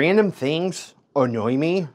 Random things annoy me.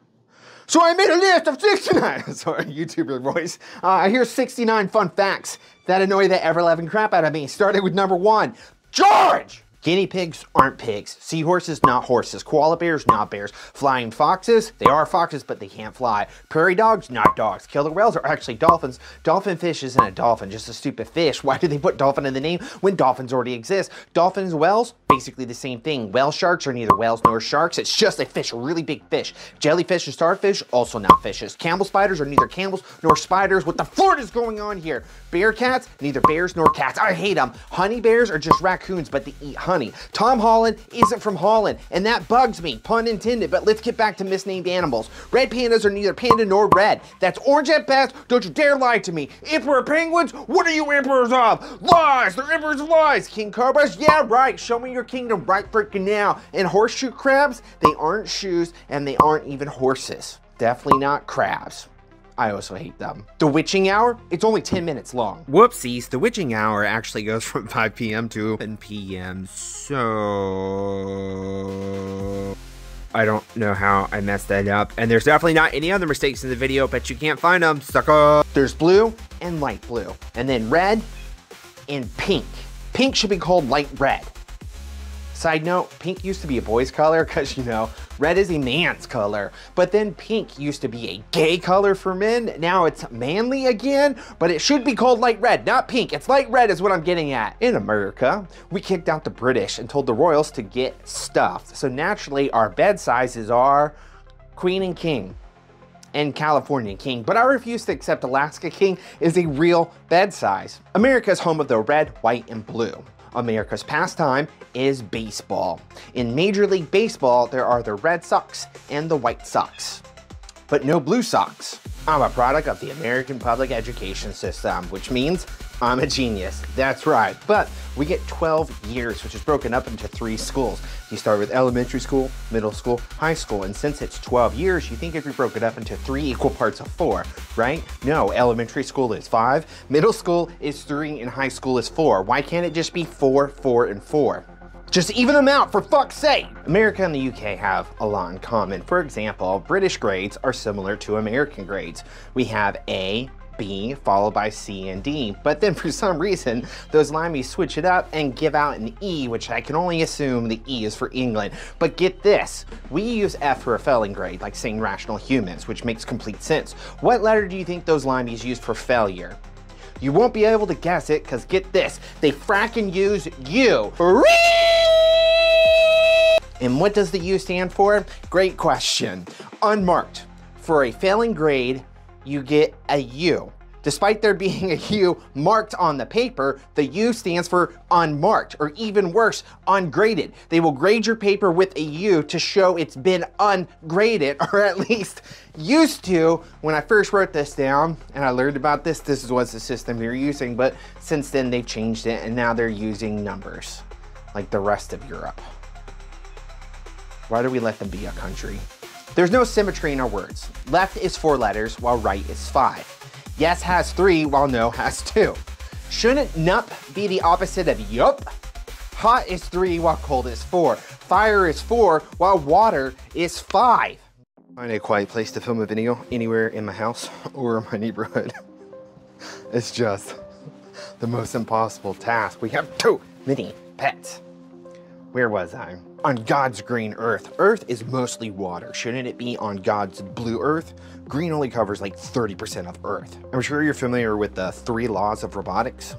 So I made a list of 69, sorry, YouTuber voice. Uh, here's 69 fun facts that annoy the ever-loving crap out of me. Starting with number one, George! Guinea pigs aren't pigs. Seahorses, not horses. Koala bears, not bears. Flying foxes, they are foxes, but they can't fly. Prairie dogs, not dogs. Killer whales are actually dolphins. Dolphin fish isn't a dolphin, just a stupid fish. Why did they put dolphin in the name when dolphins already exist? Dolphins, whales, basically the same thing. Whale sharks are neither whales nor sharks. It's just a fish, a really big fish. Jellyfish and starfish, also not fishes. Camel spiders are neither camels nor spiders. What the Florida is going on here? Bear cats, neither bears nor cats. I hate them. Honey bears are just raccoons, but they eat honey honey. Tom Holland isn't from Holland, and that bugs me, pun intended, but let's get back to misnamed animals. Red pandas are neither panda nor red. That's orange at best, don't you dare lie to me. Emperor penguins, what are you emperors of? Lies, they're emperors of lies. King cobras, yeah right, show me your kingdom right freaking now. And horseshoe crabs, they aren't shoes, and they aren't even horses. Definitely not crabs. I also hate them. The witching hour, it's only 10 minutes long. Whoopsies, the witching hour actually goes from 5 p.m. to 10 p.m. So... I don't know how I messed that up. And there's definitely not any other mistakes in the video, but you can't find them, sucker. There's blue and light blue. And then red and pink. Pink should be called light red. Side note, pink used to be a boy's color because, you know, red is a man's color. But then pink used to be a gay color for men. Now it's manly again, but it should be called light red, not pink. It's light red is what I'm getting at. In America, we kicked out the British and told the royals to get stuffed. So naturally, our bed sizes are queen and king and California King, but I refuse to accept Alaska King is a real bed size. America is home of the red, white, and blue. America's pastime is baseball. In Major League Baseball, there are the Red Sox and the White Sox, but no Blue Sox. I'm a product of the American public education system, which means I'm a genius. That's right. But we get 12 years, which is broken up into three schools. You start with elementary school, middle school, high school. And since it's 12 years, you think if we broke it up into three equal parts of four, right? No, elementary school is five, middle school is three, and high school is four. Why can't it just be four, four, and four? Just even them out, for fuck's sake! America and the UK have a lot in common. For example, British grades are similar to American grades. We have A, B, followed by C and D. But then for some reason, those limeys switch it up and give out an E, which I can only assume the E is for England. But get this, we use F for a failing grade, like saying rational humans, which makes complete sense. What letter do you think those limeys used for failure? You won't be able to guess it, because get this, they fracking use U. And what does the U stand for? Great question. Unmarked. For a failing grade, you get a U. Despite there being a U marked on the paper, the U stands for unmarked, or even worse, ungraded. They will grade your paper with a U to show it's been ungraded, or at least used to. When I first wrote this down and I learned about this, this was the system they're using, but since then they've changed it and now they're using numbers, like the rest of Europe. Why do we let them be a country? There's no symmetry in our words. Left is four letters, while right is five. Yes has three, while no has two. Shouldn't nup be the opposite of yup? Hot is three, while cold is four. Fire is four, while water is five. Find a quiet place to film a video anywhere in my house or my neighborhood. it's just the most impossible task. We have too many pets. Where was I? On God's green earth. Earth is mostly water. Shouldn't it be on God's blue earth? Green only covers like 30% of earth. I'm sure you're familiar with the three laws of robotics.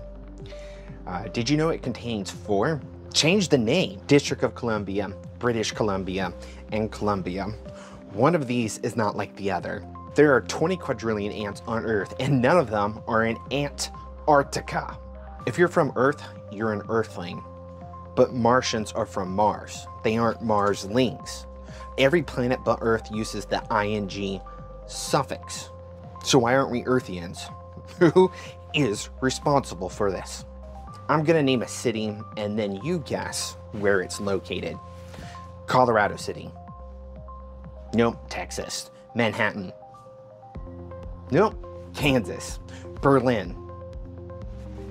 Uh, did you know it contains four? Change the name. District of Columbia, British Columbia, and Columbia. One of these is not like the other. There are 20 quadrillion ants on Earth, and none of them are in Antarctica. If you're from Earth, you're an Earthling but Martians are from Mars. They aren't Marslings. Every planet but Earth uses the ing suffix. So why aren't we Earthians? Who is responsible for this? I'm gonna name a city and then you guess where it's located. Colorado City. Nope, Texas. Manhattan. Nope, Kansas. Berlin.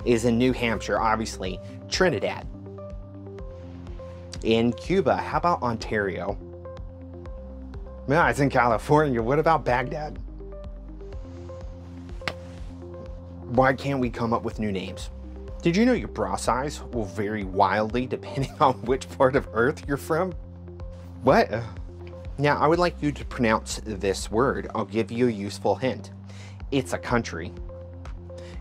Is in New Hampshire, obviously. Trinidad in Cuba. How about Ontario? Yeah, it's in California. What about Baghdad? Why can't we come up with new names? Did you know your bra size will vary wildly depending on which part of Earth you're from? What? Now, I would like you to pronounce this word. I'll give you a useful hint. It's a country.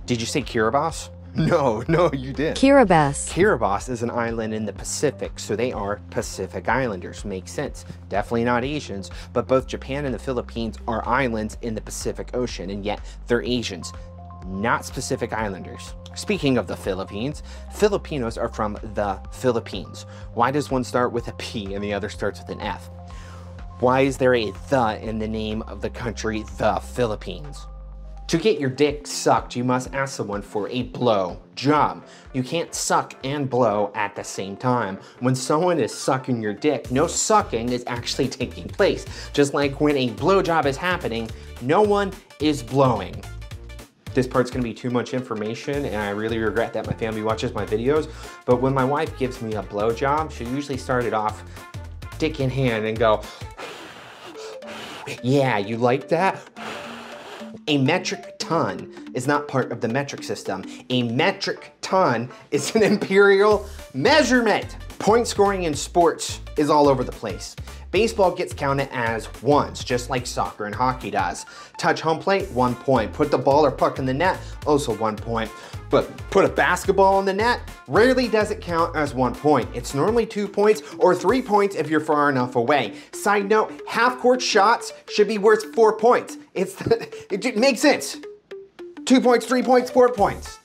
Did you say Kiribati? No, no, you did. Kiribati. Kiribati is an island in the Pacific, so they are Pacific Islanders. Makes sense. Definitely not Asians, but both Japan and the Philippines are islands in the Pacific Ocean, and yet they're Asians, not Pacific Islanders. Speaking of the Philippines, Filipinos are from the Philippines. Why does one start with a P and the other starts with an F? Why is there a the in the name of the country, the Philippines? To get your dick sucked, you must ask someone for a blow job. You can't suck and blow at the same time. When someone is sucking your dick, no sucking is actually taking place. Just like when a blow job is happening, no one is blowing. This part's gonna be too much information and I really regret that my family watches my videos, but when my wife gives me a blow job, she usually start it off dick in hand and go, yeah, you like that? A metric ton is not part of the metric system. A metric ton is an imperial measurement. Point scoring in sports is all over the place. Baseball gets counted as ones, just like soccer and hockey does. Touch home plate, one point. Put the ball or puck in the net, also one point. But put a basketball in the net, rarely does it count as one point. It's normally two points or three points if you're far enough away. Side note, half court shots should be worth four points. It's It makes sense. Two points, three points, four points.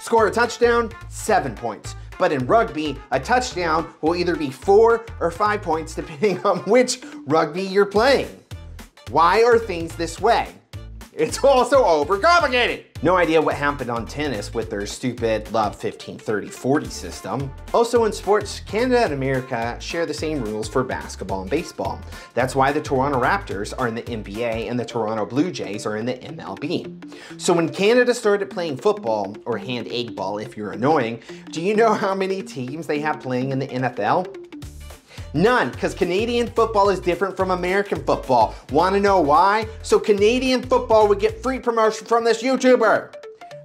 Score a touchdown, seven points. But in rugby, a touchdown will either be four or five points depending on which rugby you're playing. Why are things this way? It's also overcomplicated. No idea what happened on tennis with their stupid Love 15 30 40 system. Also in sports, Canada and America share the same rules for basketball and baseball. That's why the Toronto Raptors are in the NBA and the Toronto Blue Jays are in the MLB. So when Canada started playing football, or hand egg ball if you're annoying, do you know how many teams they have playing in the NFL? None, because Canadian football is different from American football. Want to know why? So Canadian football would get free promotion from this YouTuber.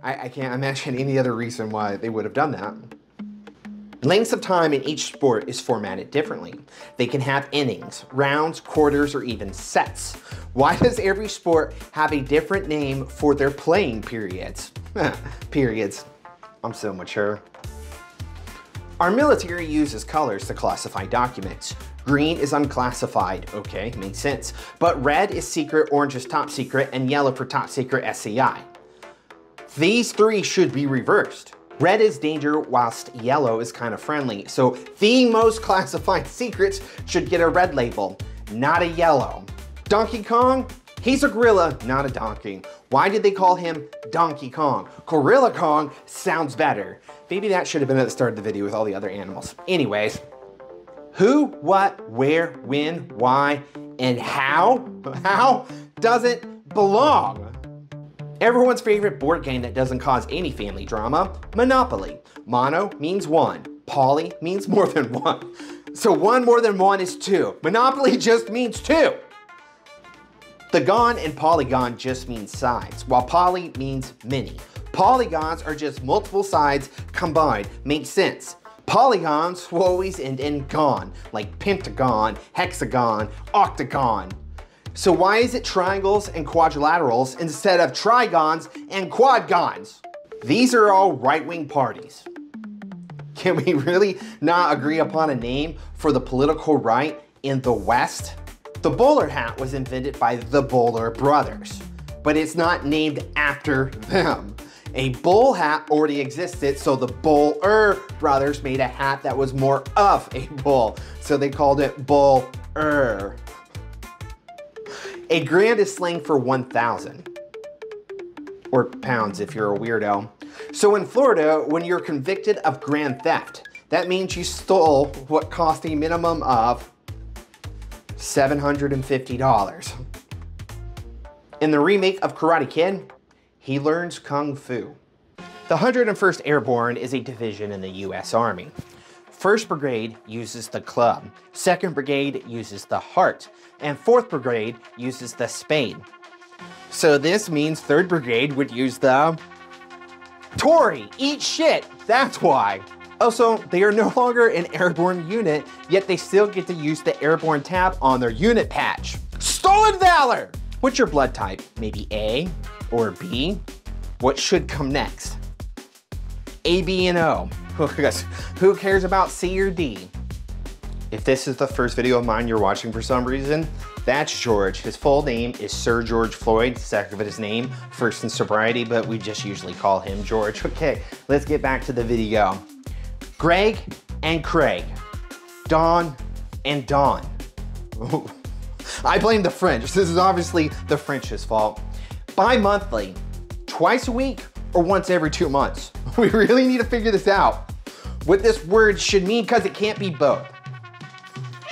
I, I can't imagine any other reason why they would have done that. Lengths of time in each sport is formatted differently. They can have innings, rounds, quarters, or even sets. Why does every sport have a different name for their playing periods? periods. I'm so mature. Our military uses colors to classify documents. Green is unclassified, okay, makes sense. But red is secret, orange is top secret, and yellow for top secret SCI. These three should be reversed. Red is danger whilst yellow is kind of friendly. So the most classified secrets should get a red label, not a yellow. Donkey Kong, he's a gorilla, not a donkey. Why did they call him Donkey Kong? Gorilla Kong sounds better. Maybe that should have been at the start of the video with all the other animals. Anyways, who, what, where, when, why, and how, how doesn't belong. Everyone's favorite board game that doesn't cause any family drama, Monopoly. Mono means one, poly means more than one. So one more than one is two. Monopoly just means two. The gon and polygon just means sides, while poly means many. Polygons are just multiple sides combined. Makes sense. Polygons will always end in gon, like pentagon, hexagon, octagon. So why is it triangles and quadrilaterals instead of trigons and quadgons? These are all right-wing parties. Can we really not agree upon a name for the political right in the West? The bowler hat was invented by the Bowler brothers, but it's not named after them. A bowl hat already existed, so the Bowler brothers made a hat that was more of a bowl, so they called it Bowler. A grand is slang for 1,000, or pounds if you're a weirdo. So in Florida, when you're convicted of grand theft, that means you stole what cost a minimum of $750. In the remake of Karate Kid, he learns Kung Fu. The 101st Airborne is a division in the US Army. First Brigade uses the club, Second Brigade uses the heart, and Fourth Brigade uses the spade. So this means Third Brigade would use the torii. Eat shit, that's why. Also, they are no longer an airborne unit, yet they still get to use the airborne tab on their unit patch. Stolen Valor! What's your blood type? Maybe A or B? What should come next? A, B, and O. Who cares about C or D? If this is the first video of mine you're watching for some reason, that's George. His full name is Sir George Floyd, second of his name, first in sobriety, but we just usually call him George. Okay, let's get back to the video. Greg and Craig, Don and Don. I blame the French. This is obviously the French's fault. Bi-monthly, twice a week, or once every two months. We really need to figure this out. What this word should mean, because it can't be both.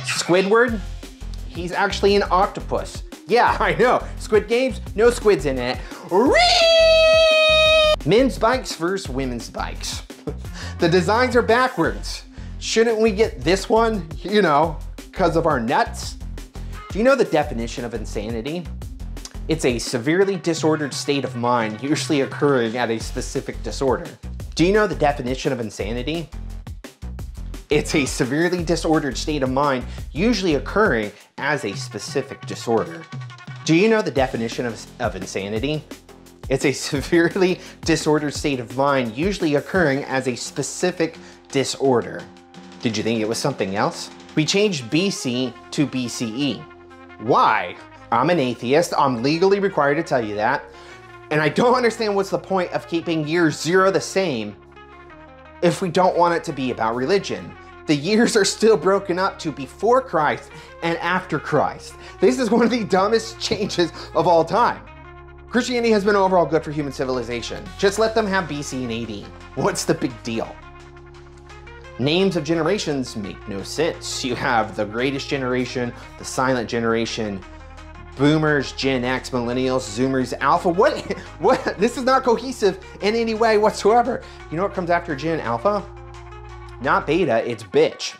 Squidward, he's actually an octopus. Yeah, I know. Squid Games, no squids in it. Men's bikes versus women's bikes. The designs are backwards. Shouldn't we get this one, you know, because of our nuts? Do you know the definition of insanity? It's a severely disordered state of mind, usually occurring at a specific disorder. Do you know the definition of insanity? It's a severely disordered state of mind, usually occurring as a specific disorder. Do you know the definition of, of insanity? It's a severely disordered state of mind, usually occurring as a specific disorder. Did you think it was something else? We changed BC to BCE. Why? I'm an atheist. I'm legally required to tell you that. And I don't understand what's the point of keeping year zero the same if we don't want it to be about religion. The years are still broken up to before Christ and after Christ. This is one of the dumbest changes of all time. Christianity has been overall good for human civilization. Just let them have BC and AD. What's the big deal? Names of generations make no sense. You have the greatest generation, the silent generation, boomers, Gen X, millennials, zoomers, alpha. What, what, this is not cohesive in any way whatsoever. You know what comes after Gen Alpha? Not beta, it's bitch.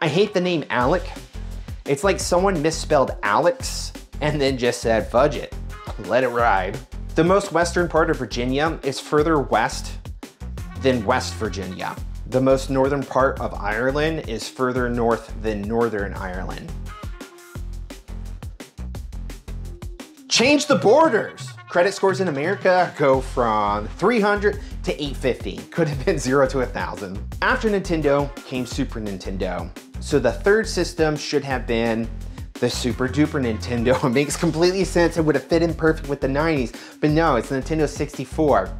I hate the name Alec. It's like someone misspelled Alex and then just said fudge it, let it ride. The most western part of Virginia is further west than West Virginia. The most northern part of Ireland is further north than Northern Ireland. Change the borders. Credit scores in America go from 300 to 850. Could have been zero to a thousand. After Nintendo came Super Nintendo. So the third system should have been the Super Duper Nintendo. It makes completely sense. It would have fit in perfect with the 90s, but no, it's the Nintendo 64.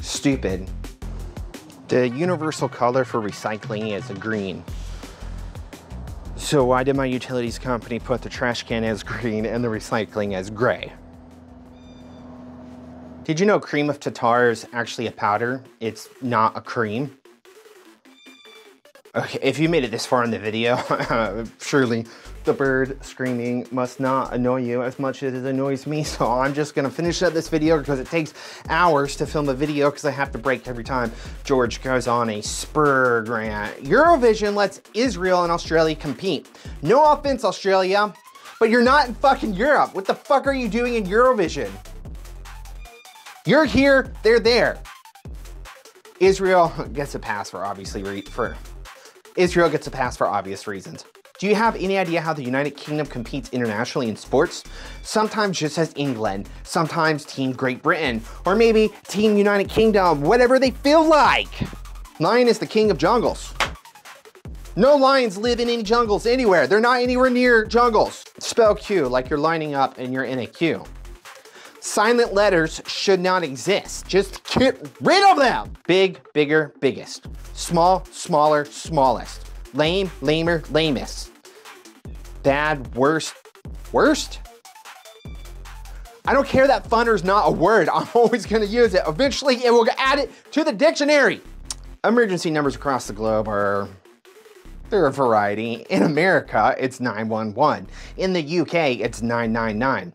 Stupid. The universal color for recycling is green. So why did my utilities company put the trash can as green and the recycling as gray? Did you know cream of tartar is actually a powder? It's not a cream. Okay, if you made it this far in the video, surely the bird screaming must not annoy you as much as it annoys me. So I'm just gonna finish up this video because it takes hours to film a video because I have to break every time George goes on a spur grant. Eurovision lets Israel and Australia compete. No offense, Australia, but you're not in fucking Europe. What the fuck are you doing in Eurovision? You're here, they're there. Israel gets a pass for obviously for Israel gets a pass for obvious reasons. Do you have any idea how the United Kingdom competes internationally in sports? Sometimes just as England, sometimes Team Great Britain, or maybe Team United Kingdom, whatever they feel like. Lion is the king of jungles. No lions live in any jungles anywhere. They're not anywhere near jungles. Spell Q like you're lining up and you're in a queue. Silent letters should not exist. Just get rid of them. Big, bigger, biggest. Small, smaller, smallest. Lame, lamer, lamest. Bad, worst, worst? I don't care that funner is not a word. I'm always gonna use it. Eventually, it will add it to the dictionary. Emergency numbers across the globe are they're a variety. In America, it's 911. In the UK, it's 999.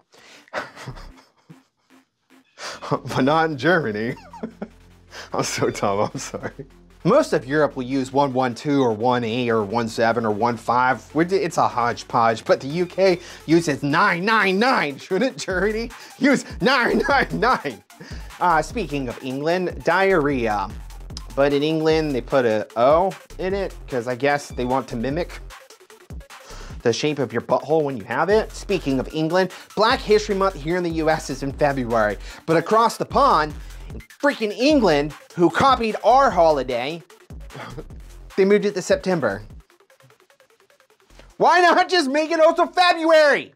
but not in Germany. I'm so dumb, I'm sorry. Most of Europe will use 112 or 18 or 17 or 15. It's a hodgepodge, but the UK uses 999. Shouldn't Germany use 999? Uh, speaking of England, diarrhea. But in England, they put a O in it because I guess they want to mimic the shape of your butthole when you have it. Speaking of England, Black History Month here in the US is in February, but across the pond, freaking England, who copied our holiday, they moved it to September. Why not just make it also February?